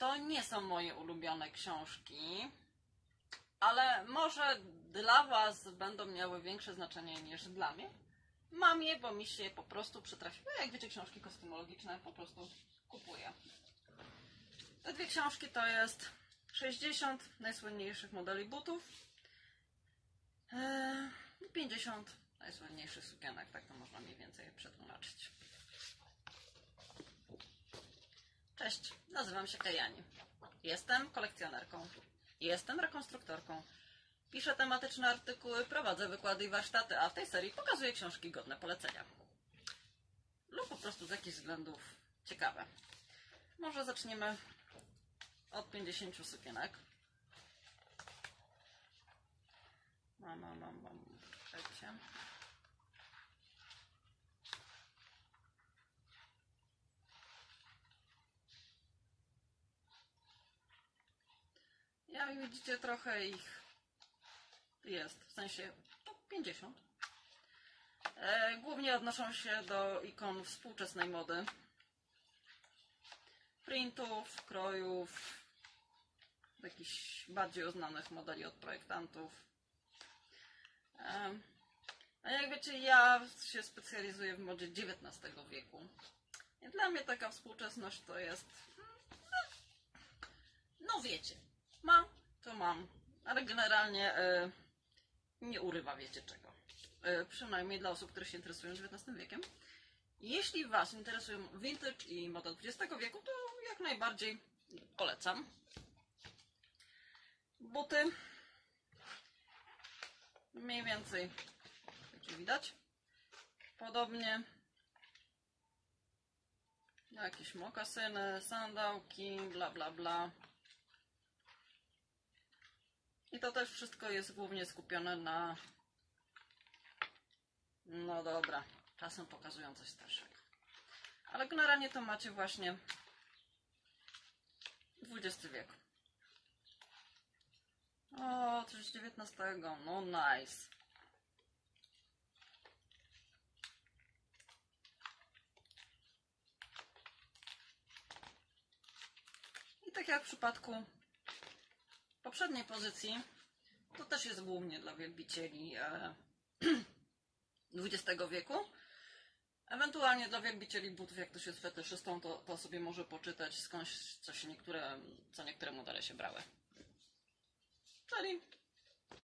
To nie są moje ulubione książki, ale może dla Was będą miały większe znaczenie niż dla mnie. Mam je, bo mi się po prostu przytrafiły. Jak wiecie, książki kosmetologiczne po prostu kupuję. Te dwie książki to jest 60 najsłynniejszych modeli butów eee, i 50 najsłynniejszych sukienek. Tak to można mniej więcej przetłumaczyć. Cześć, nazywam się Kajani. Jestem kolekcjonerką. Jestem rekonstruktorką. Piszę tematyczne artykuły, prowadzę wykłady i warsztaty, a w tej serii pokazuję książki godne polecenia. Lub po prostu z jakichś względów ciekawe. Może zaczniemy od 50 sukienek. Mam, mam, mam, mam. Jak widzicie, trochę ich jest, w sensie no, 50. E, głównie odnoszą się do ikon współczesnej mody. Printów, krojów, jakichś bardziej uznanych modeli od projektantów. E, a jak wiecie, ja się specjalizuję w modzie XIX wieku. I dla mnie taka współczesność to jest. No wiecie, mam, to mam. Ale generalnie e, nie urywa wiecie czego. E, przynajmniej dla osób, które się interesują XIX wiekiem. Jeśli Was interesują vintage i moda XX wieku, to jak najbardziej polecam. Buty. Mniej więcej, jak widać. Podobnie. Jakieś mokasyny, sandałki, bla bla bla. To też wszystko jest głównie skupione na. No dobra, czasem pokazują coś starszego. Ale generalnie to macie właśnie XX wiek. O, coś XIX. No nice. I tak jak w przypadku poprzedniej pozycji, to też jest głównie dla wielbicieli e, XX wieku. Ewentualnie dla wielbicieli butów, jak ktoś jest fetyszystą, to, to sobie może poczytać skądś, co, się niektóre, co niektóre modele się brały. Czyli